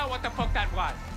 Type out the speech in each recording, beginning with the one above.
Out what the fuck that was.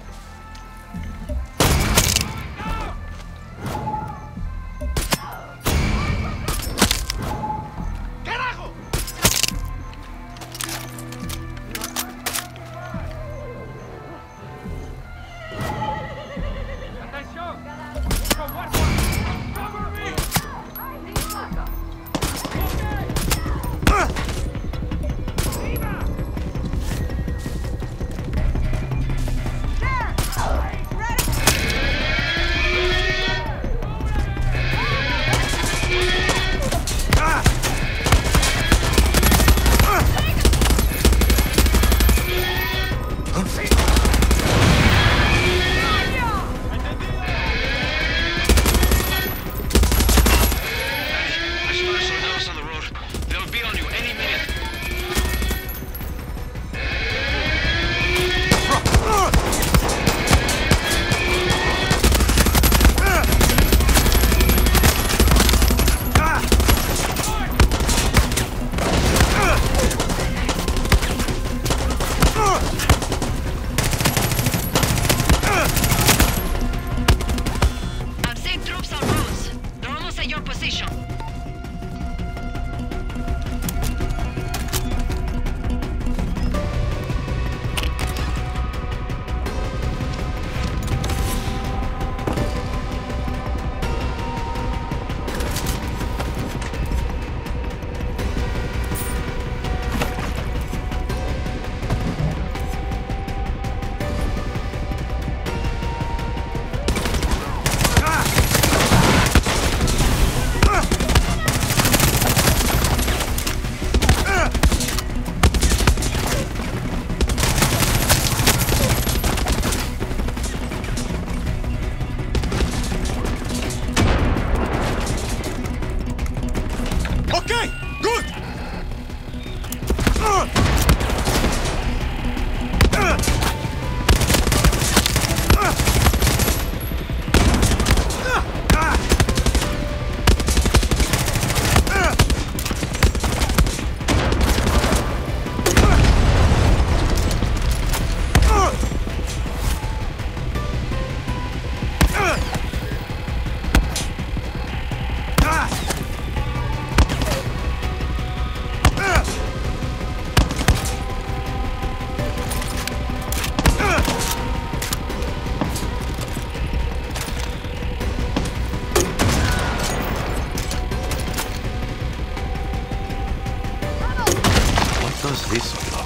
Does this look